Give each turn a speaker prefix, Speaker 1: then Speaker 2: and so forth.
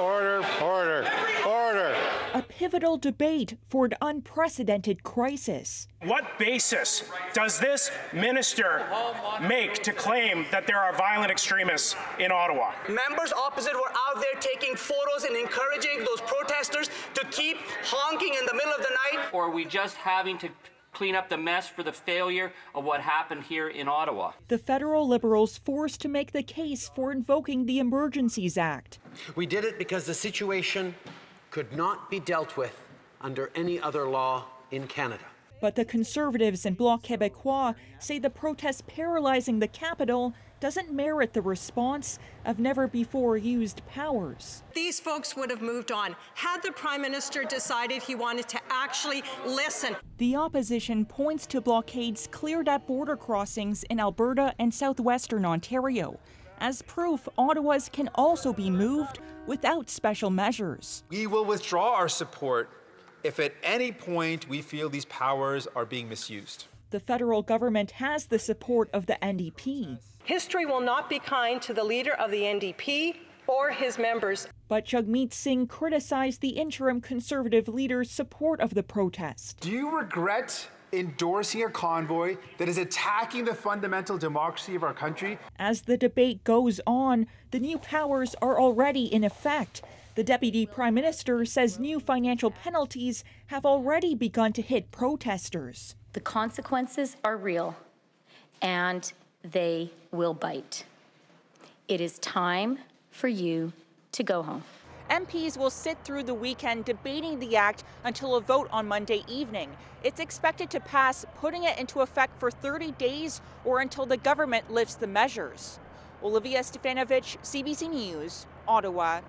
Speaker 1: Order, order, order.
Speaker 2: A pivotal debate for an unprecedented crisis.
Speaker 3: What basis does this minister make to claim that there are violent extremists in Ottawa?
Speaker 4: Members opposite were out there taking photos and encouraging those protesters to keep honking in the middle of the night.
Speaker 5: Or are we just having to clean up the mess for the failure of what happened here in Ottawa?
Speaker 2: The federal Liberals forced to make the case for invoking the Emergencies Act.
Speaker 6: We did it because the situation could not be dealt with under any other law in Canada.
Speaker 2: But the Conservatives and Bloc Québécois say the protests paralyzing the capital doesn't merit the response of never before used powers.
Speaker 7: These folks would have moved on had the Prime Minister decided he wanted to actually listen.
Speaker 2: The opposition points to blockades cleared at border crossings in Alberta and southwestern Ontario as proof Ottawa's can also be moved without special measures.
Speaker 8: We will withdraw our support if at any point we feel these powers are being misused.
Speaker 2: The federal government has the support of the NDP.
Speaker 7: History will not be kind to the leader of the NDP or his members.
Speaker 2: But Jagmeet Singh criticized the interim conservative leader's support of the protest.
Speaker 9: Do you regret endorsing a convoy that is attacking the fundamental democracy of our country?
Speaker 2: As the debate goes on, the new powers are already in effect. The Deputy Prime Minister says new financial penalties have already begun to hit protesters.
Speaker 10: The consequences are real and they will bite. It is time for you to go home.
Speaker 2: MPs will sit through the weekend debating the act until a vote on Monday evening. It's expected to pass, putting it into effect for 30 days or until the government lifts the measures. Olivia Stefanovich, CBC News, Ottawa.